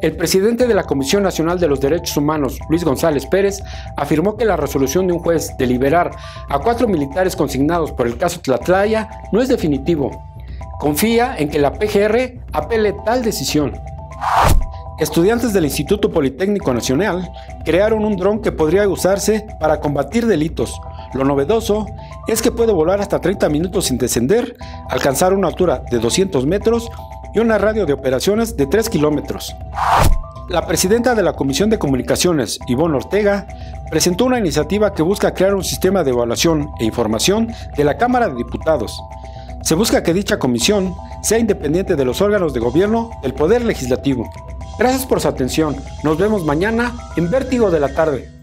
El presidente de la Comisión Nacional de los Derechos Humanos, Luis González Pérez, afirmó que la resolución de un juez de liberar a cuatro militares consignados por el caso Tlatlaya no es definitivo. Confía en que la PGR apele tal decisión. Estudiantes del Instituto Politécnico Nacional crearon un dron que podría usarse para combatir delitos. Lo novedoso es que puede volar hasta 30 minutos sin descender, alcanzar una altura de 200 metros y una radio de operaciones de 3 kilómetros. La presidenta de la Comisión de Comunicaciones, Ivonne Ortega, presentó una iniciativa que busca crear un sistema de evaluación e información de la Cámara de Diputados. Se busca que dicha comisión sea independiente de los órganos de gobierno del Poder Legislativo. Gracias por su atención. Nos vemos mañana en Vértigo de la Tarde.